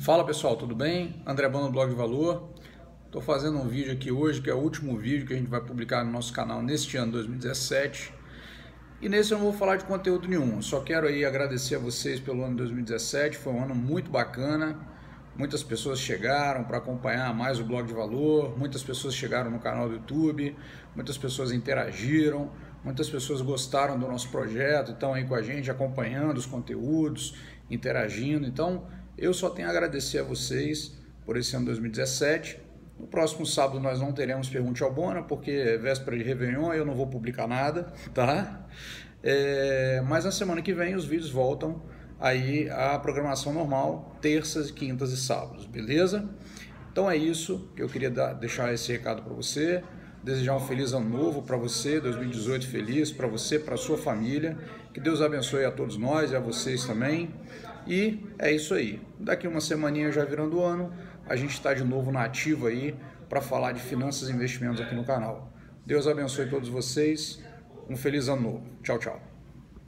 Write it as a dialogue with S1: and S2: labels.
S1: Fala pessoal, tudo bem? André Bano, Blog de Valor. Estou fazendo um vídeo aqui hoje, que é o último vídeo que a gente vai publicar no nosso canal neste ano 2017. E nesse eu não vou falar de conteúdo nenhum, só quero aí agradecer a vocês pelo ano 2017, foi um ano muito bacana. Muitas pessoas chegaram para acompanhar mais o Blog de Valor, muitas pessoas chegaram no canal do YouTube, muitas pessoas interagiram, muitas pessoas gostaram do nosso projeto, estão aí com a gente acompanhando os conteúdos, interagindo. Então, eu só tenho a agradecer a vocês por esse ano 2017. No próximo sábado nós não teremos Pergunte ao Bona, porque é véspera de Réveillon eu não vou publicar nada, tá? É, mas na semana que vem os vídeos voltam aí à programação normal, terças, quintas e sábados, beleza? Então é isso que eu queria dar, deixar esse recado para você. Desejar um feliz ano novo para você, 2018 feliz para você, para sua família. Que Deus abençoe a todos nós e a vocês também. E é isso aí. Daqui uma semaninha já virando o ano, a gente está de novo na ativa aí para falar de finanças e investimentos aqui no canal. Deus abençoe todos vocês. Um feliz ano novo. Tchau, tchau.